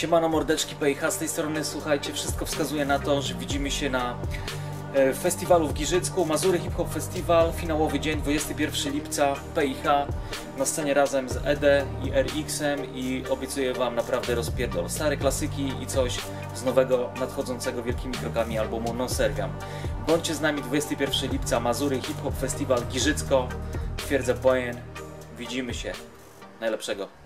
Siemano mordeczki PIH, z tej strony słuchajcie, wszystko wskazuje na to, że widzimy się na e, festiwalu w Giżycku, Mazury Hip Hop Festival, finałowy dzień 21 lipca, PIH, na scenie razem z ED i RX-em i obiecuję Wam naprawdę rozpierdol. Stare klasyki i coś z nowego, nadchodzącego wielkimi krokami albumu No Serwiam. Bądźcie z nami 21 lipca, Mazury Hip Hop Festival Giżycko, Twierdza Bojen, widzimy się. Najlepszego.